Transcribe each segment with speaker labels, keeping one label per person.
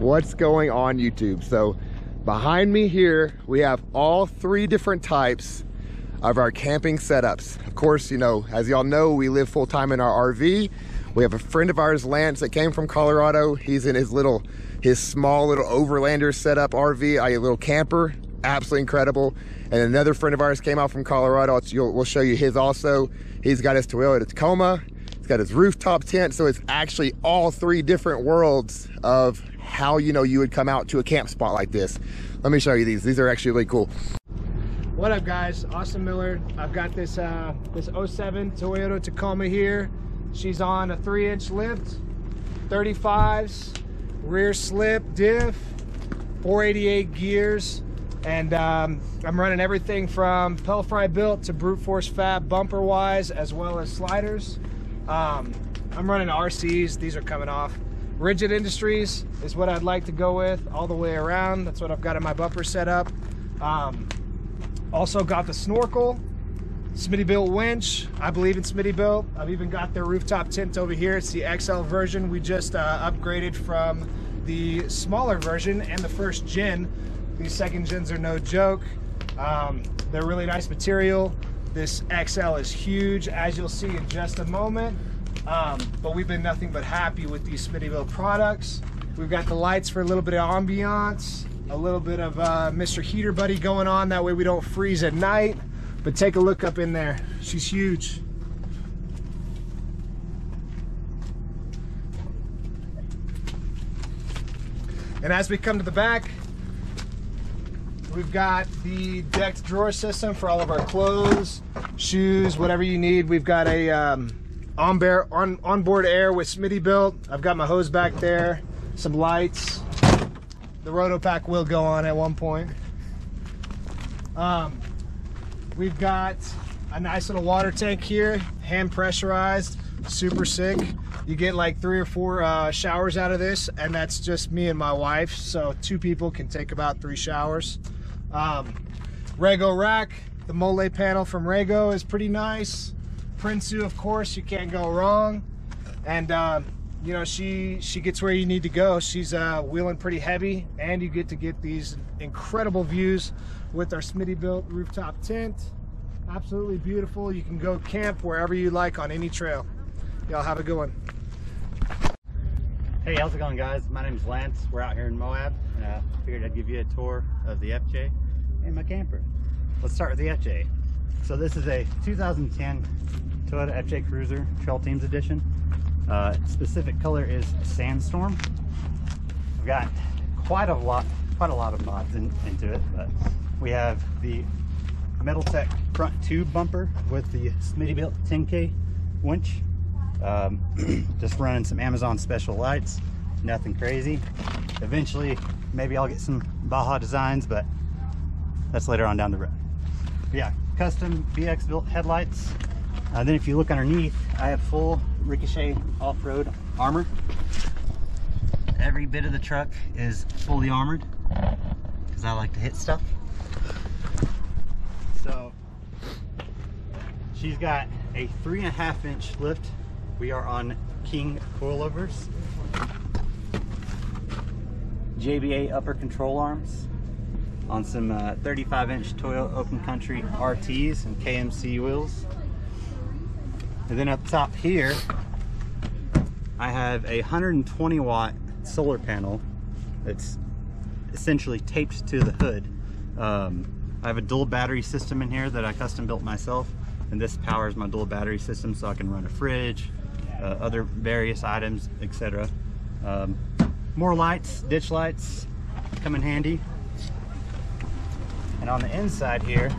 Speaker 1: what's going on YouTube. So behind me here, we have all three different types of our camping setups. Of course, you know, as y'all know, we live full time in our RV. We have a friend of ours, Lance, that came from Colorado. He's in his little, his small little overlander setup RV, a little camper, absolutely incredible. And another friend of ours came out from Colorado. We'll show you his also. He's got his Toyota Tacoma. Got his rooftop tent. So it's actually all three different worlds of how, you know, you would come out to a camp spot like this. Let me show you these. These are actually really cool.
Speaker 2: What up guys, Austin Miller. I've got this uh, this 07 Toyota Tacoma here. She's on a three inch lift, 35s, rear slip diff, 488 gears, and um, I'm running everything from Pelfrey built to brute force fab bumper wise, as well as sliders. Um, I'm running RCs, these are coming off. Rigid Industries is what I'd like to go with all the way around. That's what I've got in my bumper setup. Um, also got the snorkel, Smitty Smittybilt winch. I believe in Smitty Smittybilt. I've even got their rooftop tent over here. It's the XL version. We just uh, upgraded from the smaller version and the first gen. These second gens are no joke. Um, they're really nice material. This XL is huge, as you'll see in just a moment. Um, but we've been nothing but happy with these Smittybilt products. We've got the lights for a little bit of ambiance, a little bit of uh, Mr. Heater Buddy going on. That way we don't freeze at night. But take a look up in there. She's huge. And as we come to the back, we've got the decked drawer system for all of our clothes, shoes, whatever you need. We've got a um, on, on onboard air with Smittybilt. I've got my hose back there, some lights. The RotopaX will go on at one point. Um, we've got a nice little water tank here, hand pressurized, super sick. You get like three or four uh, showers out of this, and that's just me and my wife. So two people can take about three showers. Um, Rago rack, the MOLLE panel from Rago is pretty nice. Prinsu, of course, you can't go wrong. And uh, you know, she she gets where you need to go. She's uh, wheeling pretty heavy, and you get to get these incredible views with our Smittybilt rooftop tent. Absolutely beautiful. You can go camp wherever you like on any trail. Y'all have a good one.
Speaker 3: Hey, how's it going, guys? My name's Lance. We're out here in Moab, and I figured I'd give you a tour of the FJ and my camper. Let's start with the FJ. So this is a 2010 Toyota FJ Cruiser Trail Teams Edition. Uh, specific color is Sandstorm. We've got quite a lot, quite a lot of mods in, into it, but we have the Metaltech front tube bumper with the Smitty Smittybilt 10K winch. Um, just running some Amazon special lights, nothing crazy. Eventually, maybe I'll get some Baja designs, but that's later on down the road. But yeah, custom BX built headlights, uh, then if you look underneath, I have full Ricochet off-road armor. Every bit of the truck is fully armored because I like to hit stuff. So she's got a three and a half inch lift. We are on King coilovers. JBA upper control arms on some uh, 35 inch Toyota Open Country RTs and KMC wheels. And then up top here, I have a 120 watt solar panel that's essentially taped to the hood. Um, I have a dual battery system in here that I custom built myself and this powers my dual battery system so I can run a fridge, uh, other various items, etc. Um, more lights, ditch lights, come in handy. And on the inside here,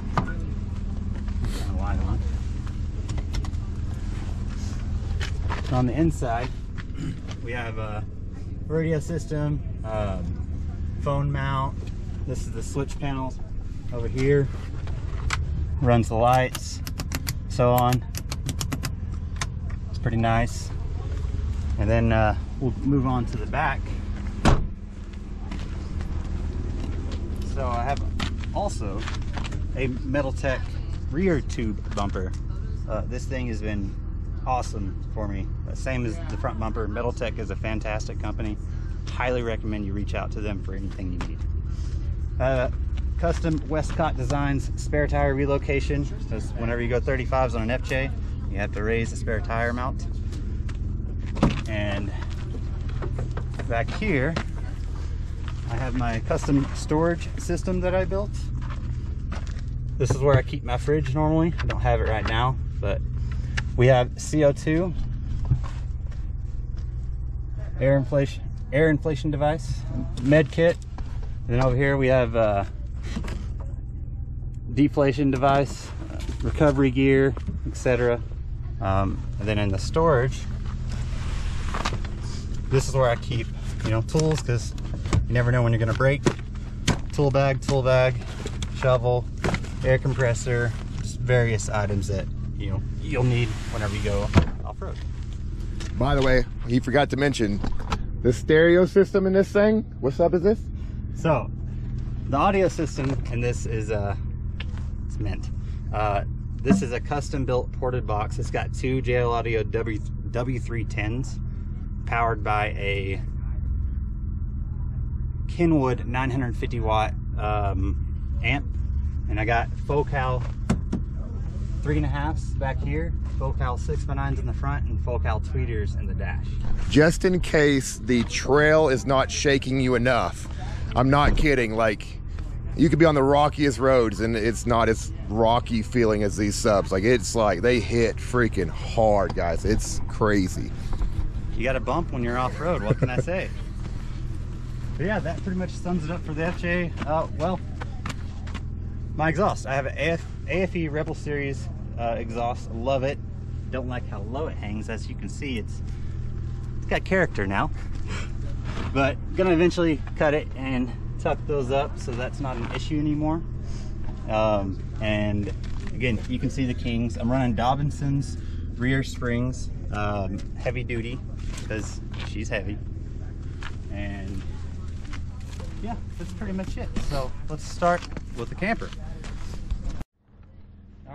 Speaker 3: on. the inside, we have a radio system, um, phone mount. This is the switch panels over here. Runs the lights, so on. It's pretty nice. And then uh, we'll move on to the back. So I have also a Metaltech rear tube bumper. Uh, this thing has been awesome for me. Same as the front bumper. Metal Tech is a fantastic company. highly recommend you reach out to them for anything you need. Uh, custom Westcott Designs spare tire relocation. Because whenever you go 35s on an FJ, you have to raise the spare tire mount. And back here, I have my custom storage system that I built. This is where I keep my fridge normally. I don't have it right now, but we have CO2, air inflation, air inflation device, med kit. And then over here we have uh, deflation device, recovery gear, etc. Um, and then in the storage, this is where I keep, you know, tools because you never know when you're gonna break. Tool bag, tool bag, shovel, air compressor, various items that you know you'll need whenever you go off-road.
Speaker 1: By the way, he forgot to mention the stereo system in this thing. What's up is this?
Speaker 3: So, the audio system in this is uh, it's mint. Uh, this is a custom built ported box. It's got two JL Audio W W310s powered by a Kenwood 950 watt um, amp, and I got Focal three and a halfs back here, Focal six by nines in the front, and Focal tweeters in the dash.
Speaker 1: Just in case the trail is not shaking you enough. I'm not kidding. Like, you could be on the rockiest roads and it's not as rocky feeling as these subs. Like, it's like they hit freaking hard, guys. It's crazy.
Speaker 3: You got a bump when you're off road. What can I say? But yeah, that pretty much sums it up for the FJ. Uh, well, my exhaust. I have an AF, AFE Rebel Series uh, exhaust. Love it. Don't like how low it hangs. As you can see, it's it's got character now. but gonna eventually cut it and tuck those up so that's not an issue anymore. Um, and again, you can see the Kings. I'm running Dobinson's rear springs, um, heavy duty because she's heavy. And yeah, that's pretty much it. So let's start with the camper.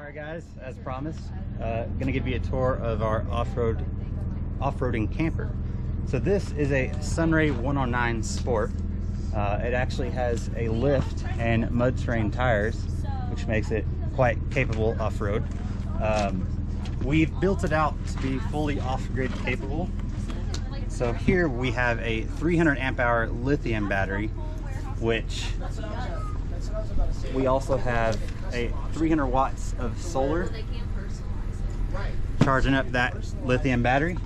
Speaker 3: All right, guys, as promised, uh, gonna give you a tour of our off-road, off-roading camper. So this is a Sunray 109 Sport. Uh, it actually has a lift and mud terrain tires, which makes it quite capable off-road. Um, we've built it out to be fully off-grid capable. So here we have a 300 amp hour lithium battery, which we also have a 300 watts of solar charging up that lithium battery.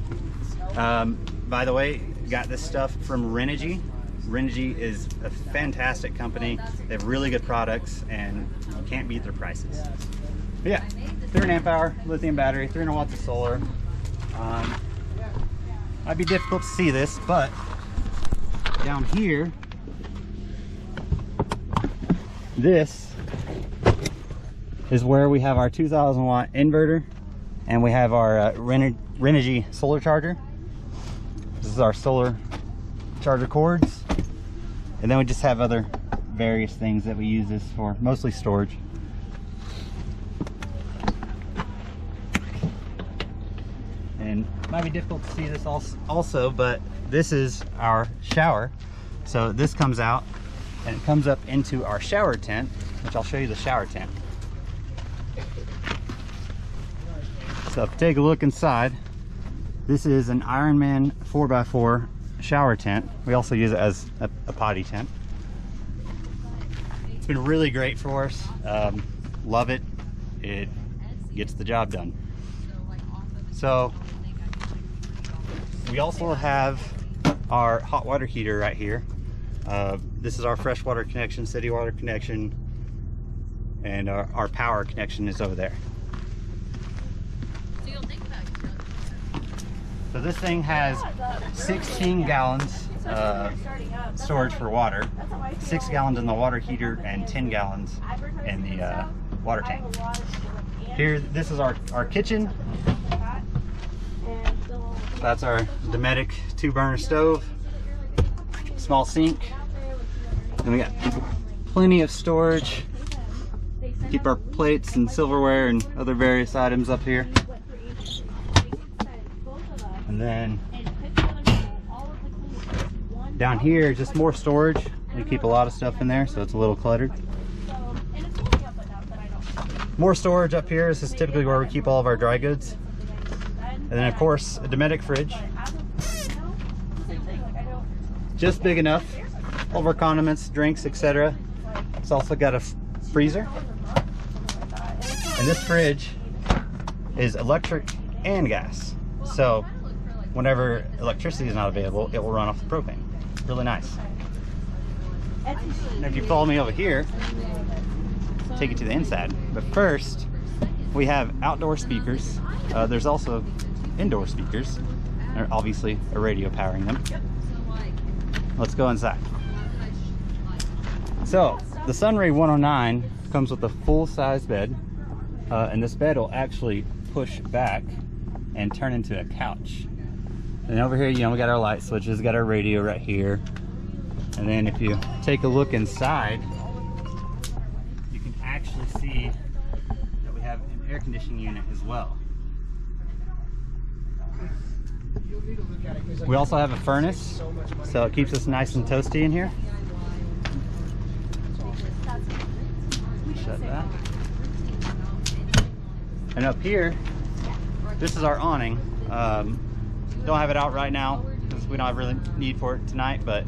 Speaker 3: Um, by the way, got this stuff from Renogy. Renogy is a fantastic company. They have really good products and you can't beat their prices. But yeah, 300 amp hour lithium battery, 300 watts of solar. Um, might be difficult to see this, but down here, this is where we have our 2000 watt inverter and we have our uh, Renogy solar charger. This is our solar charger cords. And then we just have other various things that we use this for, mostly storage. And might be difficult to see this also, but this is our shower. So this comes out and it comes up into our shower tent, which I'll show you the shower tent. So if you take a look inside, this is an Ironman 4x4 shower tent. We also use it as a, a potty tent. It's been really great for us. Um, love it. It gets the job done. So we also have our hot water heater right here. Uh, this is our freshwater connection, city water connection, and our, our power connection is over there. So this thing has 16 gallons uh, storage for water, six gallons in the water heater, and 10 gallons in the uh, water tank. Here, this is our, our kitchen. That's our Dometic two burner stove, small sink. And we got plenty of storage. Keep our plates and silverware and other various items up here. And then Down here, just more storage. We keep a lot of stuff in there, so it's a little cluttered. More storage up here. This is typically where we keep all of our dry goods. And then of course, a Dometic fridge. Just big enough. Our condiments, drinks, etc. It's also got a freezer. And this fridge is electric and gas. So whenever electricity is not available, it will run off the propane. Really nice. And if you follow me over here, take you to the inside. But first, we have outdoor speakers. Uh, there's also indoor speakers. Obviously a radio powering them. Let's go inside. So, the Sunray 109 comes with a full-size bed. Uh, and this bed will actually push back and turn into a couch. And over here, you know, we got our light switches, got our radio right here. And then if you take a look inside, you can actually see that we have an air conditioning unit as well. We also have a furnace, so it keeps us nice and toasty in here. Shut that. And up here, this is our awning. Um, don't have it out right now because we don't have really need for it tonight, but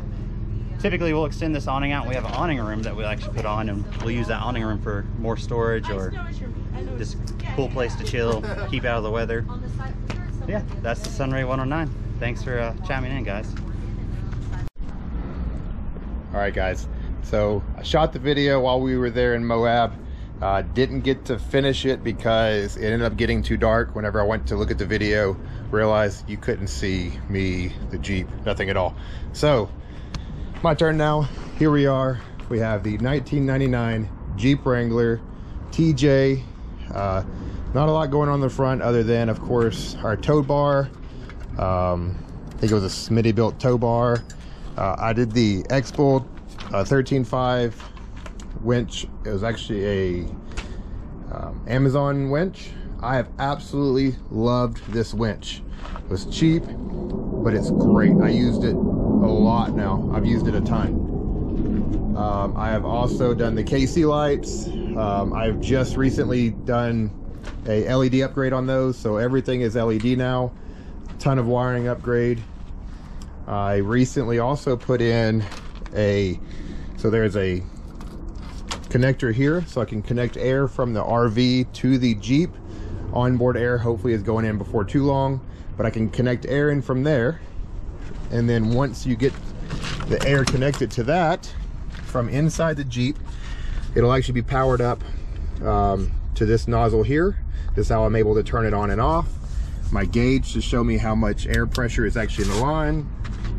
Speaker 3: typically we'll extend this awning out. We have an awning room that we'll actually put on and we'll use that awning room for more storage or just cool place to chill, keep out of the weather. Yeah, that's the Sunray 109. Thanks for uh, chiming in, guys.
Speaker 1: All right, guys. So I shot the video while we were there in Moab. Uh, didn't get to finish it because it ended up getting too dark. Whenever I went to look at the video, realized you couldn't see me, the Jeep, nothing at all. So my turn now. Here we are. We have the 1999 Jeep Wrangler TJ. Uh, not a lot going on the front other than, of course, our tow bar. Um, I think it was a Smittybilt tow bar. Uh, I did the uh, 13.5 winch. It was actually a um, Amazon winch. I have absolutely loved this winch. It was cheap, but it's great. I used it a lot now. I've used it a ton. Um, I have also done the KC lights. Um, I've just recently done a LED upgrade on those, so everything is LED now. Ton of wiring upgrade. I recently also put in a, so there's a connector here, so I can connect air from the RV to the Jeep. Onboard air hopefully is going in before too long, but I can connect air in from there. And then once you get the air connected to that from inside the Jeep, it'll actually be powered up um, to this nozzle here. This is how I'm able to turn it on and off. My gauge to show me how much air pressure is actually in the line.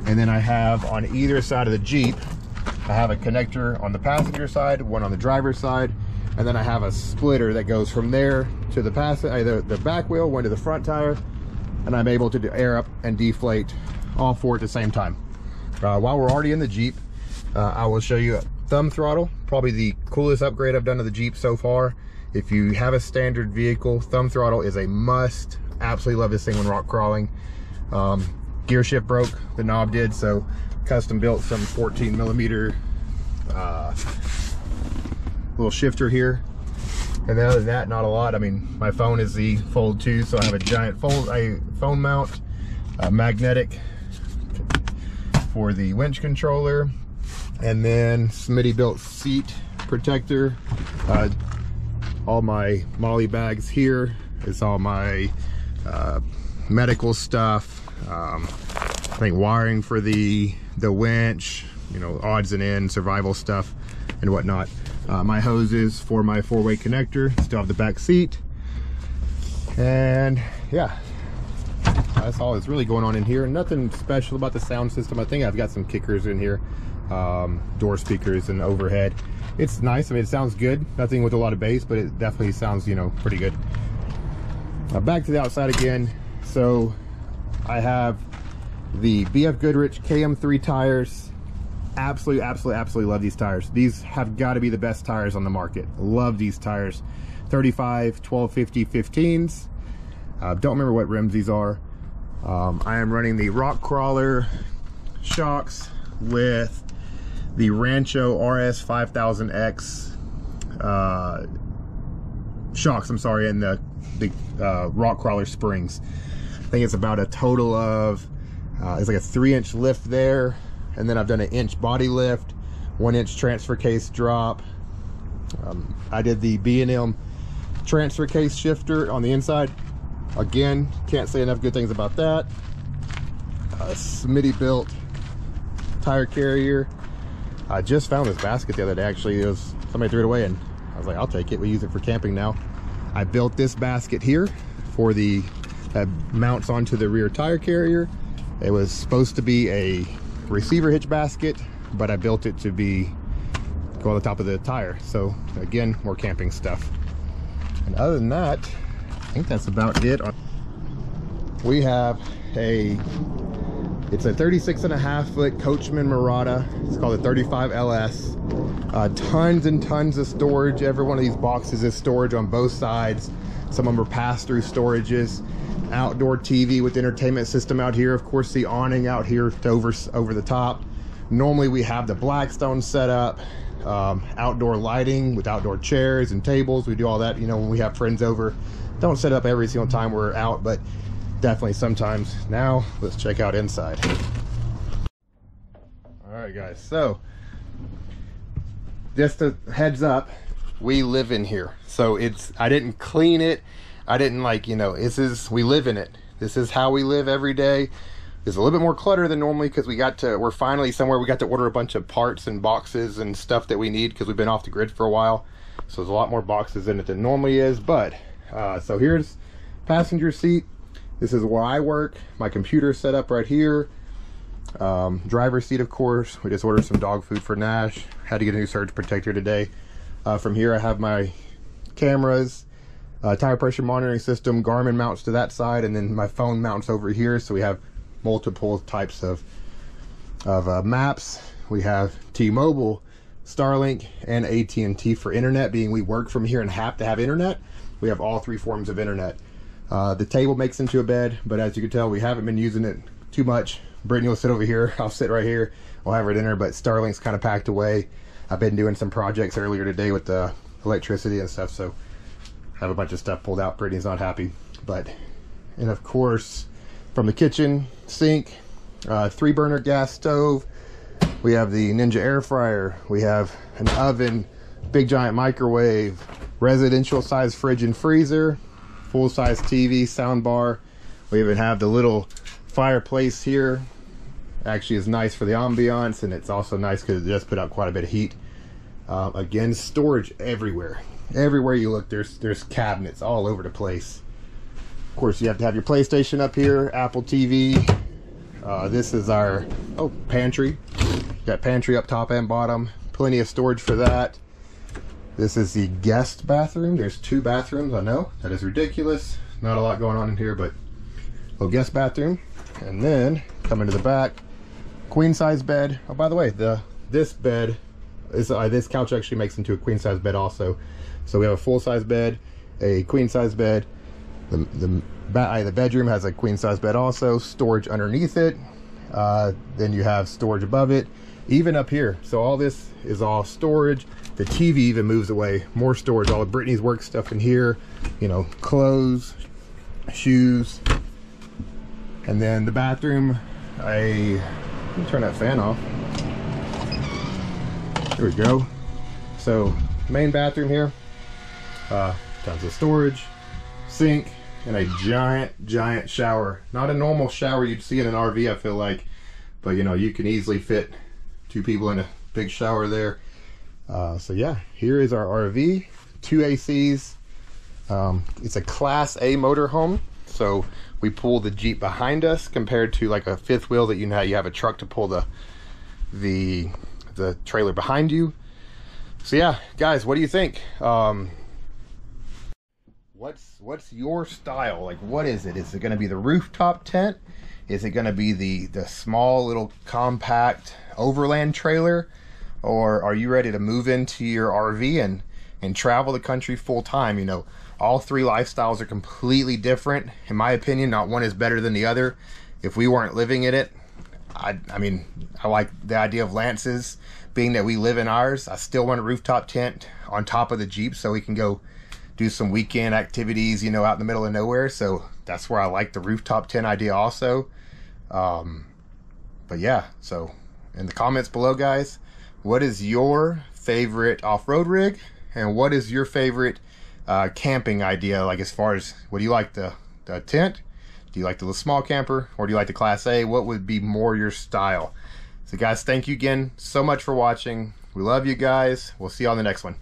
Speaker 1: And then I have on either side of the Jeep, I have a connector on the passenger side, one on the driver's side, and then I have a splitter that goes from there to the pass uh, the, the back wheel, one to the front tire, and I'm able to air up and deflate all four at the same time. Uh, while we're already in the Jeep, uh, I will show you a thumb throttle, probably the coolest upgrade I've done to the Jeep so far. If you have a standard vehicle, thumb throttle is a must. Absolutely love this thing when rock crawling. Um, gear shift broke, the knob did, so custom built some 14 millimeter uh, little shifter here. And other than that, not a lot. I mean, my phone is the Fold 2, so I have a giant fold, a phone mount, a magnetic for the winch controller, and then Smittybilt seat protector. Uh, all my MOLLE bags here. It's all my uh, medical stuff. Um, I think wiring for the the winch, you know, odds and ends, survival stuff, and whatnot. Uh, my hoses for my four-way connector. Still have the back seat. And yeah, that's all that's really going on in here. Nothing special about the sound system. I think I've got some kickers in here, um, door speakers and overhead. It's nice. I mean, it sounds good. Nothing with a lot of bass, but it definitely sounds, you know, pretty good. Now back to the outside again. So I have the BF Goodrich KM3 tires. Absolutely, absolutely, absolutely love these tires. These have got to be the best tires on the market. Love these tires. 35, 1250, 15s. Uh, don't remember what rims these are. Um, I am running the Rock Krawler shocks. with the Rancho RS 5000X uh, shocks, I'm sorry, and the, the uh, rock crawler springs. I think it's about a total of, uh, it's like a three inch lift there. And then I've done an inch body lift, one inch transfer case drop. Um, I did the B&M transfer case shifter on the inside. Again, can't say enough good things about that. Uh, Smittybilt tire carrier. I just found this basket the other day. Actually, it was somebody threw it away, and I was like, "I'll take it. We use it for camping now." I built this basket here for the that mounts onto the rear tire carrier. It was supposed to be a receiver hitch basket, but I built it to be go on the top of the tire. So again, more camping stuff. And other than that, I think that's about it. We have a it's a 36 and a half foot Coachmen Mirada. It's called a 35 LS. Uh, tons and tons of storage. Every one of these boxes is storage on both sides. Some of them are pass-through storages. Outdoor TV with entertainment system out here. Of course, the awning out here over, over the top. Normally we have the Blackstone set up. Um, outdoor lighting with outdoor chairs and tables. We do all that, you know, when we have friends over. Don't set up every single time we're out, but definitely sometimes. Now, let's check out inside. All right, guys. So, just a heads up, we live in here. So it's, I didn't clean it. I didn't like, you know, this is, we live in it. This is how we live every day. There's a little bit more clutter than normally because we got to, we're finally somewhere we got to order a bunch of parts and boxes and stuff that we need because we've been off the grid for a while. So there's a lot more boxes in it than normally is. But, uh, so here's passenger seat. This is where I work. My computer set up right here. Um, driver's seat, of course. We just ordered some dog food for Nash. Had to get a new surge protector today. Uh, from here, I have my cameras, uh, tire pressure monitoring system, Garmin mounts to that side, and then my phone mounts over here. So we have multiple types of of uh, maps. We have T-Mobile, Starlink, and AT&T for internet. Being we work from here and have to have internet, we have all three forms of internet. Uh, the table makes into a bed, but as you can tell, we haven't been using it too much. Brittany will sit over here. I'll sit right here. We'll have our dinner, but Starlink's kind of packed away. I've been doing some projects earlier today with the electricity and stuff, so I have a bunch of stuff pulled out. Brittany's not happy, but and of course, from the kitchen sink, uh, three burner gas stove. We have the Ninja air fryer. We have an oven, big giant microwave, residential size fridge and freezer, full size TV, sound bar. We even have the little fireplace here. Actually is nice for the ambiance and it's also nice because it does put out quite a bit of heat. Uh, again, storage everywhere. Everywhere you look, there's there's cabinets all over the place. Of course, you have to have your PlayStation up here, Apple TV. Uh, this is our oh pantry. Got pantry up top and bottom. Plenty of storage for that. This is the guest bathroom. There's two bathrooms. I know that is ridiculous. Not a lot going on in here, but little guest bathroom. And then coming to the back, queen size bed. Oh, by the way, the this bed is uh, this couch actually makes into a queen size bed also. So we have a full size bed, a queen size bed. The the the bedroom has a queen size bed also. Storage underneath it. Uh, then you have storage above it, even up here. So all this is all storage. The TV even moves away. More storage. All of Brittany's work stuff in here. You know, clothes, shoes, and then the bathroom. I turn that fan off. There we go. So main bathroom here. Uh, tons of storage, sink, and a giant, giant shower. Not a normal shower you'd see in an RV, I feel like. But you know, you can easily fit two people in a big shower there. Uh, so yeah, here is our RV, two ACs. Um, it's a class A motorhome. So we pull the Jeep behind us compared to like a fifth wheel that you know you have a truck to pull the the the trailer behind you. So yeah, guys, what do you think? Um, what's what's your style? Like, what is it? Is it going to be the rooftop tent? Is it going to be the the small little compact overland trailer, or are you ready to move into your RV and and travel the country full time? You know, all three lifestyles are completely different. In my opinion, not one is better than the other. If we weren't living in it, I, I mean, I like the idea of Lance's being that we live in ours. I still want a rooftop tent on top of the Jeep so we can go do some weekend activities, you know, out in the middle of nowhere. So that's where I like the rooftop tent idea also. Um, but yeah, so in the comments below, guys, what is your favorite off-road rig and what is your favorite uh, camping idea? Like as far as what do you like the, the tent? Do you like the little small camper or do you like the class A? What would be more your style? So guys, thank you again so much for watching. We love you guys. We'll see you on the next one.